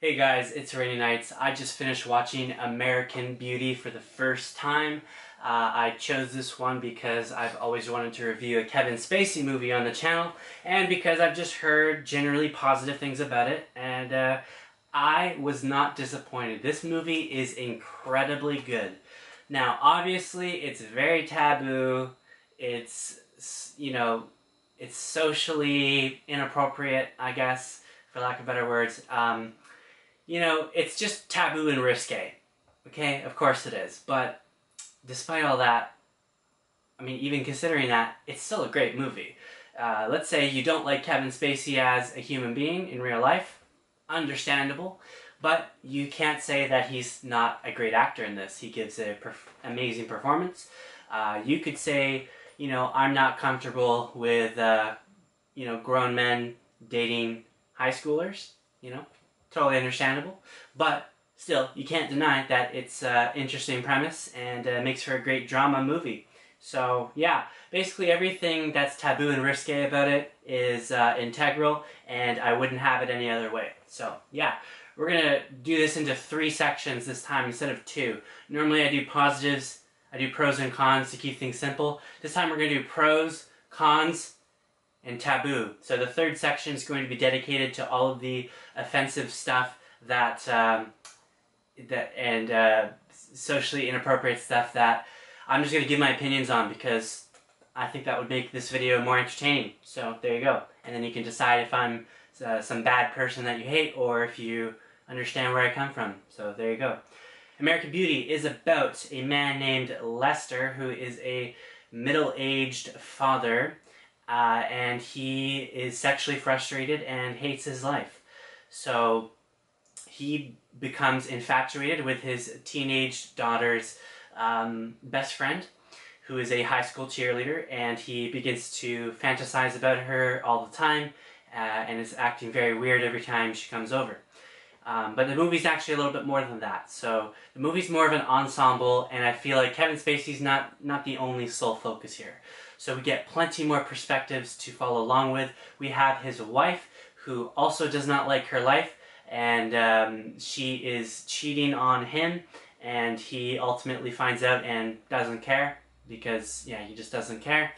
Hey guys, it's Rainy Nights. I just finished watching American Beauty for the first time. Uh, I chose this one because I've always wanted to review a Kevin Spacey movie on the channel, and because I've just heard generally positive things about it, and uh, I was not disappointed. This movie is incredibly good. Now, obviously, it's very taboo. It's, you know, it's socially inappropriate, I guess, for lack of better words. Um, you know, it's just taboo and risque. Okay, of course it is. But despite all that, I mean, even considering that, it's still a great movie. Uh, let's say you don't like Kevin Spacey as a human being in real life. Understandable. But you can't say that he's not a great actor in this. He gives an perf amazing performance. Uh, you could say, you know, I'm not comfortable with, uh, you know, grown men dating high schoolers, you know totally understandable. But still, you can't deny that it's an uh, interesting premise and uh, makes for a great drama movie. So yeah, basically everything that's taboo and risque about it is uh, integral, and I wouldn't have it any other way. So yeah, we're gonna do this into three sections this time instead of two. Normally I do positives, I do pros and cons to keep things simple. This time we're gonna do pros, cons, and taboo. So the third section is going to be dedicated to all of the offensive stuff that um, that and uh, socially inappropriate stuff that I'm just going to give my opinions on because I think that would make this video more entertaining. So there you go. And then you can decide if I'm uh, some bad person that you hate or if you understand where I come from. So there you go. American Beauty is about a man named Lester who is a middle-aged father uh, and he is sexually frustrated and hates his life. So he becomes infatuated with his teenage daughter's um, best friend, who is a high school cheerleader, and he begins to fantasize about her all the time uh, and is acting very weird every time she comes over. Um, but the movie's actually a little bit more than that. So the movie's more of an ensemble, and I feel like Kevin Spacey's not, not the only sole focus here. So we get plenty more perspectives to follow along with. We have his wife, who also does not like her life, and um, she is cheating on him, and he ultimately finds out and doesn't care, because, yeah, he just doesn't care.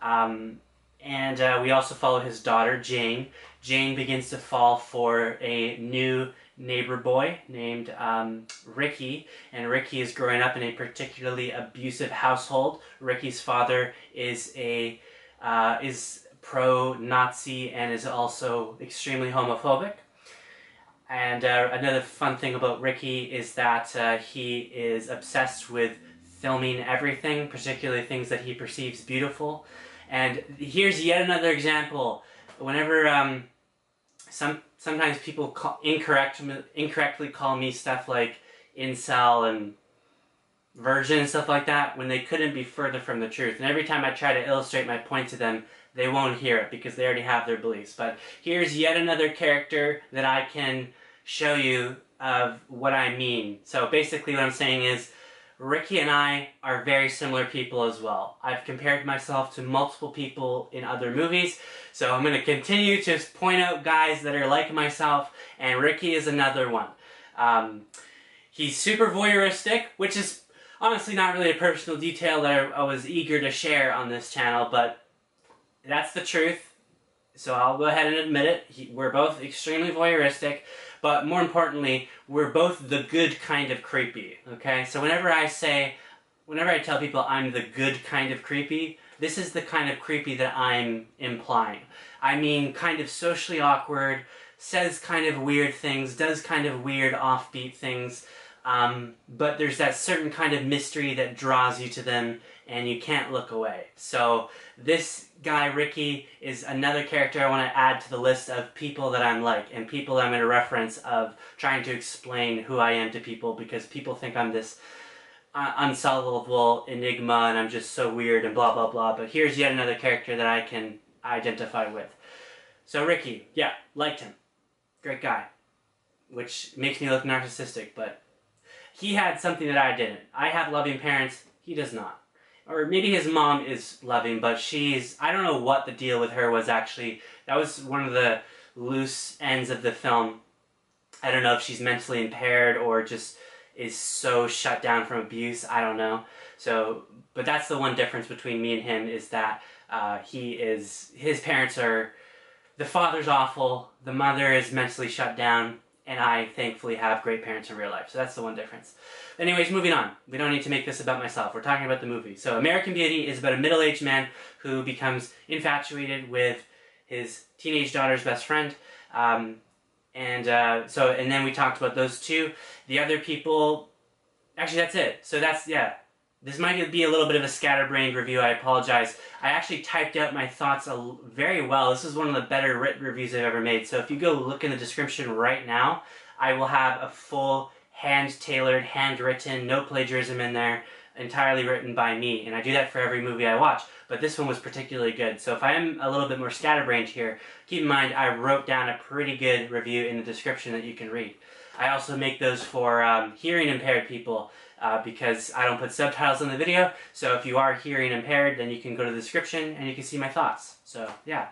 Um, and uh, we also follow his daughter, Jane. Jane begins to fall for a new neighbor boy named um, Ricky, and Ricky is growing up in a particularly abusive household. Ricky's father is a uh, is pro-Nazi and is also extremely homophobic. And uh, another fun thing about Ricky is that uh, he is obsessed with filming everything, particularly things that he perceives beautiful. And here's yet another example. Whenever um, some sometimes people call, incorrect, incorrectly call me stuff like incel and virgin and stuff like that when they couldn't be further from the truth. And every time I try to illustrate my point to them, they won't hear it because they already have their beliefs. But here's yet another character that I can show you of what I mean. So basically what I'm saying is Ricky and I are very similar people as well. I've compared myself to multiple people in other movies, so I'm going to continue to point out guys that are like myself, and Ricky is another one. Um, he's super voyeuristic, which is honestly not really a personal detail that I, I was eager to share on this channel, but that's the truth. So I'll go ahead and admit it. He, we're both extremely voyeuristic. But more importantly, we're both the good kind of creepy, okay? So whenever I say, whenever I tell people I'm the good kind of creepy, this is the kind of creepy that I'm implying. I mean kind of socially awkward, says kind of weird things, does kind of weird offbeat things, um, but there's that certain kind of mystery that draws you to them and you can't look away. So this guy, Ricky, is another character I want to add to the list of people that I'm like and people I'm in to reference of trying to explain who I am to people because people think I'm this uh, unsolvable enigma and I'm just so weird and blah blah blah. But here's yet another character that I can identify with. So Ricky, yeah, liked him. Great guy. Which makes me look narcissistic, but he had something that I didn't. I have loving parents, he does not. Or maybe his mom is loving, but she's, I don't know what the deal with her was actually. That was one of the loose ends of the film. I don't know if she's mentally impaired or just is so shut down from abuse. I don't know. So, but that's the one difference between me and him is that uh, he is his parents are the father's awful, the mother is mentally shut down, and I thankfully have great parents in real life. So that's the one difference. Anyways, moving on. We don't need to make this about myself. We're talking about the movie. So American Beauty is about a middle-aged man who becomes infatuated with his teenage daughter's best friend. Um, and uh, so, and then we talked about those two. The other people, actually, that's it. So that's yeah. This might be a little bit of a scatterbrained review. I apologize. I actually typed out my thoughts very well. This is one of the better written reviews I've ever made. So if you go look in the description right now, I will have a full hand-tailored, handwritten, no plagiarism in there, entirely written by me. And I do that for every movie I watch. But this one was particularly good. So if I am a little bit more scatterbrained here, keep in mind I wrote down a pretty good review in the description that you can read. I also make those for um, hearing impaired people uh, because I don't put subtitles in the video. So if you are hearing impaired, then you can go to the description and you can see my thoughts. So yeah.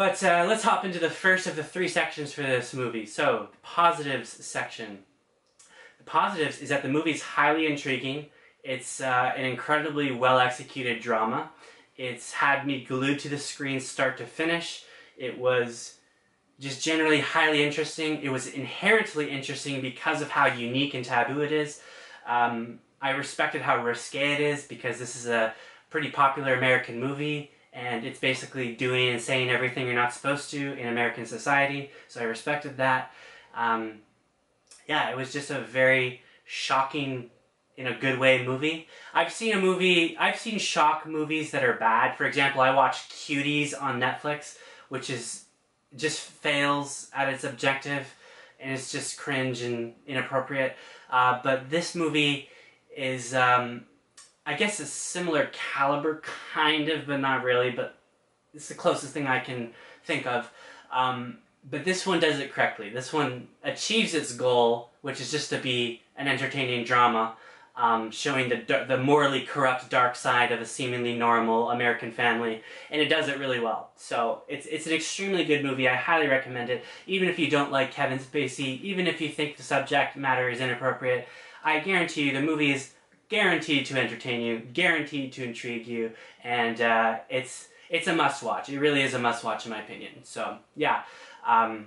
But uh, let's hop into the first of the three sections for this movie. So, the positives section. The positives is that the movie is highly intriguing. It's uh, an incredibly well executed drama. It's had me glued to the screen start to finish. It was just generally highly interesting. It was inherently interesting because of how unique and taboo it is. Um, I respected how risque it is because this is a pretty popular American movie and it's basically doing and saying everything you're not supposed to in American society. So I respected that. Um, yeah, it was just a very shocking, in a good way, movie. I've seen a movie, I've seen shock movies that are bad. For example, I watched Cuties on Netflix, which is just fails at its objective and it's just cringe and inappropriate. Uh, but this movie is, um, I guess, a similar caliber, kind of, but not really. But it's the closest thing I can think of. Um, but this one does it correctly. This one achieves its goal, which is just to be an entertaining drama um, showing the, the morally corrupt dark side of a seemingly normal American family, and it does it really well. So it's, it's an extremely good movie. I highly recommend it. Even if you don't like Kevin Spacey, even if you think the subject matter is inappropriate, I guarantee you the movie is guaranteed to entertain you, guaranteed to intrigue you, and uh, it's it's a must watch. It really is a must watch in my opinion. So yeah. Um,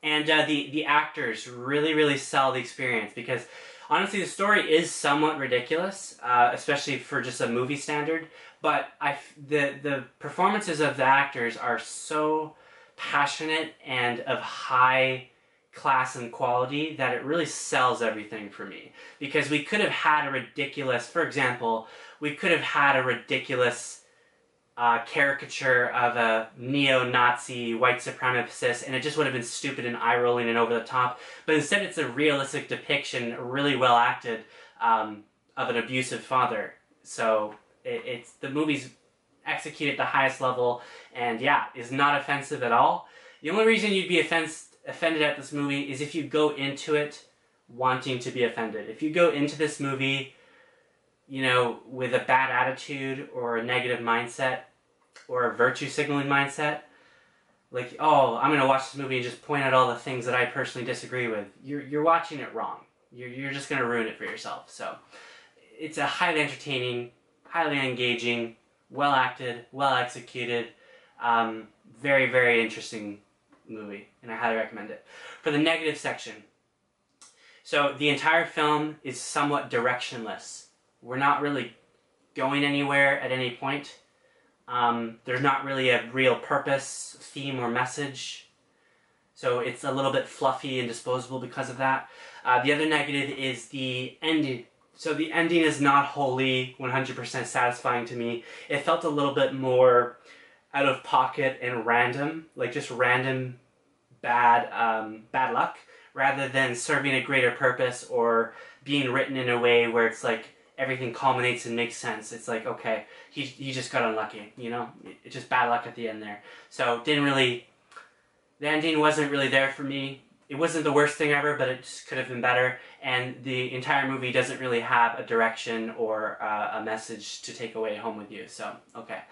and uh, the the actors really really sell the experience because honestly, the story is somewhat ridiculous, uh, especially for just a movie standard. But I, the the performances of the actors are so passionate and of high class and quality that it really sells everything for me. Because we could have had a ridiculous, for example, we could have had a ridiculous uh, caricature of a neo-Nazi white supremacist, and it just would have been stupid and eye-rolling and over the top. But instead, it's a realistic depiction, really well acted, um, of an abusive father. So it, it's the movie's executed at the highest level, and yeah, is not offensive at all. The only reason you'd be offense, offended at this movie is if you go into it wanting to be offended. If you go into this movie you know, with a bad attitude or a negative mindset or a virtue signaling mindset, like, oh, I'm going to watch this movie and just point out all the things that I personally disagree with, you're, you're watching it wrong. You're, you're just going to ruin it for yourself. So, it's a highly entertaining, highly engaging, well acted, well executed, um, very, very interesting movie, and I highly recommend it. For the negative section, so the entire film is somewhat directionless we're not really going anywhere at any point. Um, there's not really a real purpose, theme, or message. So it's a little bit fluffy and disposable because of that. Uh, the other negative is the ending. So the ending is not wholly 100% satisfying to me. It felt a little bit more out of pocket and random, like just random bad um, bad luck, rather than serving a greater purpose or being written in a way where it's like everything culminates and makes sense. It's like, okay, he, he just got unlucky, you know? It's just bad luck at the end there. So, didn't really, the ending wasn't really there for me. It wasn't the worst thing ever, but it just could have been better. And the entire movie doesn't really have a direction or uh, a message to take away home with you. So, okay.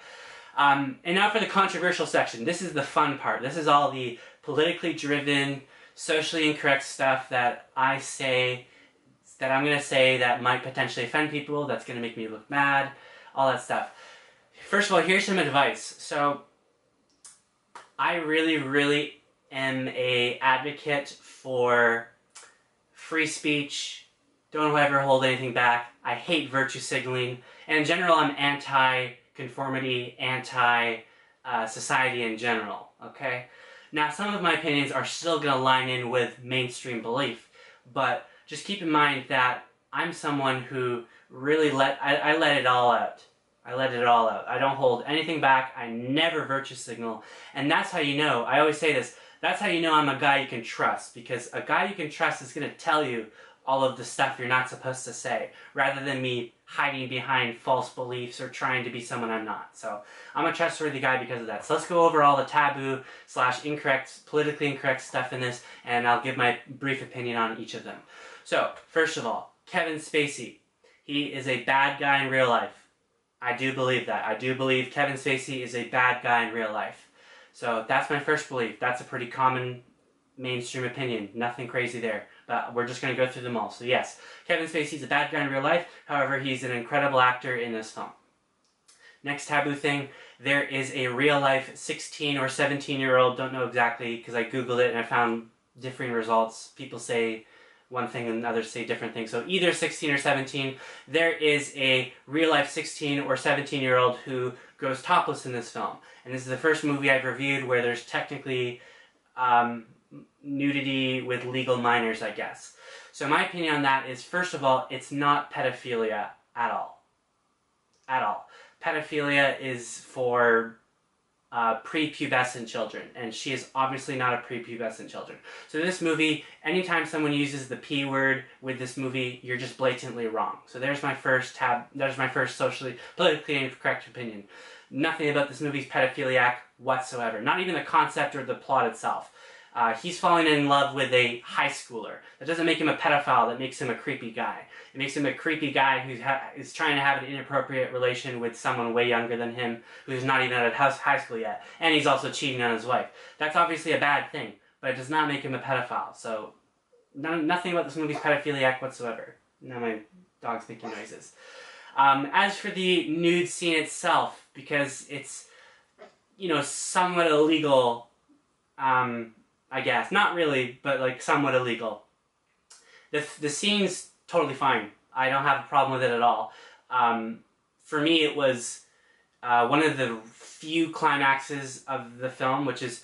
Um, and now for the controversial section. This is the fun part. This is all the politically driven, socially incorrect stuff that I say, that I'm going to say that might potentially offend people, that's going to make me look mad, all that stuff. First of all, here's some advice. So, I really, really am a advocate for free speech. Don't ever hold anything back. I hate virtue signaling. And in general, I'm anti-conformity, anti-society in general, okay? Now, some of my opinions are still going to line in with mainstream belief, but just keep in mind that I'm someone who really let, I, I let it all out. I let it all out. I don't hold anything back. I never virtue signal. And that's how you know, I always say this, that's how you know I'm a guy you can trust, because a guy you can trust is going to tell you all of the stuff you're not supposed to say, rather than me hiding behind false beliefs or trying to be someone I'm not. So I'm a trustworthy guy because of that. So let's go over all the taboo slash incorrect, politically incorrect stuff in this, and I'll give my brief opinion on each of them. So, first of all, Kevin Spacey. He is a bad guy in real life. I do believe that. I do believe Kevin Spacey is a bad guy in real life. So that's my first belief. That's a pretty common mainstream opinion. Nothing crazy there. But we're just going to go through them all. So yes, Kevin Spacey's a bad guy in real life. However, he's an incredible actor in this film. Next taboo thing, there is a real life 16 or 17 year old, don't know exactly because I googled it and I found differing results. People say one thing and others say different things. So either 16 or 17, there is a real life 16 or 17 year old who goes topless in this film. And this is the first movie I've reviewed where there's technically um, nudity with legal minors, I guess. So my opinion on that is, first of all, it's not pedophilia at all. At all. Pedophilia is for uh, prepubescent children, and she is obviously not a prepubescent children. So this movie, anytime someone uses the P word with this movie, you're just blatantly wrong. So there's my first tab, there's my first socially, politically incorrect opinion. Nothing about this movie's pedophiliac whatsoever. Not even the concept or the plot itself. Uh, he's falling in love with a high schooler. That doesn't make him a pedophile, that makes him a creepy guy. It makes him a creepy guy who is trying to have an inappropriate relation with someone way younger than him, who's not even at high school yet. And he's also cheating on his wife. That's obviously a bad thing, but it does not make him a pedophile. So, nothing about this movie's pedophiliac whatsoever. Now my dog's making noises. Um, as for the nude scene itself, because it's, you know, somewhat illegal, um, I guess. Not really, but like somewhat illegal. The, the scene's totally fine. I don't have a problem with it at all. Um, for me, it was uh, one of the few climaxes of the film, which is,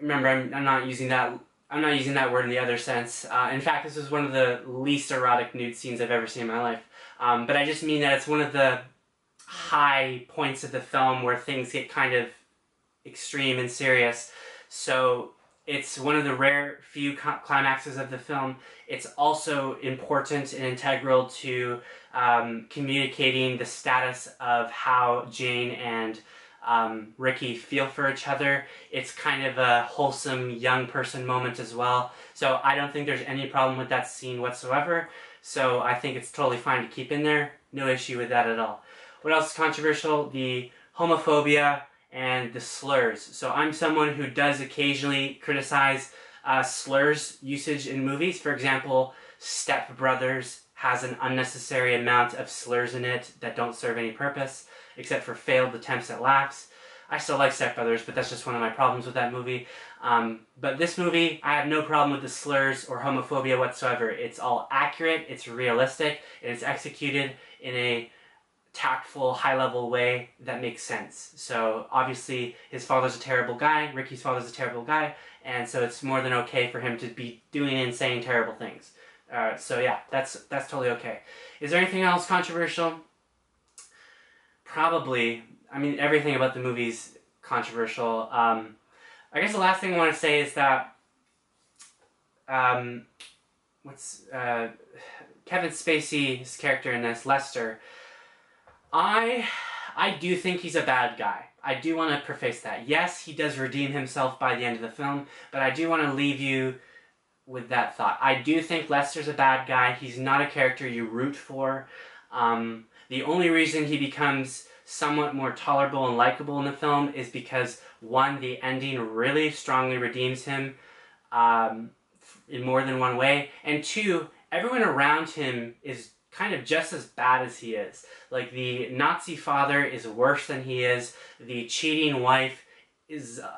remember, I'm, I'm not using that I'm not using that word in the other sense. Uh, in fact, this is one of the least erotic nude scenes I've ever seen in my life. Um, but I just mean that it's one of the high points of the film where things get kind of extreme and serious. So it's one of the rare few climaxes of the film. It's also important and integral to um, communicating the status of how Jane and um, Ricky feel for each other. It's kind of a wholesome young person moment as well. So I don't think there's any problem with that scene whatsoever. So I think it's totally fine to keep in there. No issue with that at all. What else is controversial? The homophobia and the slurs. So I'm someone who does occasionally criticize uh, slurs usage in movies. For example, Step Brothers has an unnecessary amount of slurs in it that don't serve any purpose, except for failed attempts at laughs. I still like Step Brothers, but that's just one of my problems with that movie. Um, but this movie, I have no problem with the slurs or homophobia whatsoever. It's all accurate, it's realistic, and it's executed in a tactful, high level way that makes sense. So obviously, his father's a terrible guy. Ricky's father's a terrible guy, and so it's more than okay for him to be doing and saying terrible things. Uh, so yeah, that's that's totally okay. Is there anything else controversial? Probably. I mean, everything about the movie's controversial. Um, I guess the last thing I want to say is that um, what's uh, Kevin Spacey's character in this, Lester I I do think he's a bad guy. I do want to preface that. Yes, he does redeem himself by the end of the film, but I do want to leave you with that thought. I do think Lester's a bad guy. He's not a character you root for. Um, the only reason he becomes somewhat more tolerable and likable in the film is because one, the ending really strongly redeems him. um, in more than one way. And two, everyone around him is kind of just as bad as he is. Like the Nazi father is worse than he is. The cheating wife is uh,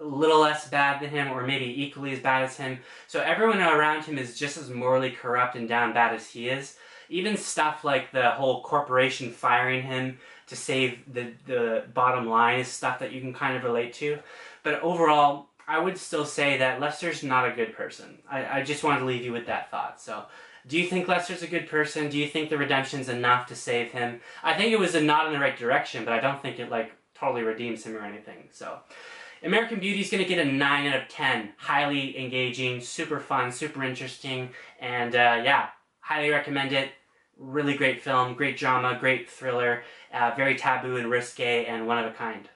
a little less bad than him, or maybe equally as bad as him. So everyone around him is just as morally corrupt and down bad as he is. Even stuff like the whole corporation firing him to save the, the bottom line is stuff that you can kind of relate to. But overall, I would still say that Lester's not a good person. I, I just wanted to leave you with that thought. So, do you think Lester's a good person? Do you think the redemption's enough to save him? I think it was a nod in the right direction, but I don't think it like totally redeems him or anything. So, American Beauty is going to get a 9 out of 10. Highly engaging, super fun, super interesting, and uh, yeah, highly recommend it. Really great film, great drama, great thriller, uh, very taboo and risque, and one of a kind.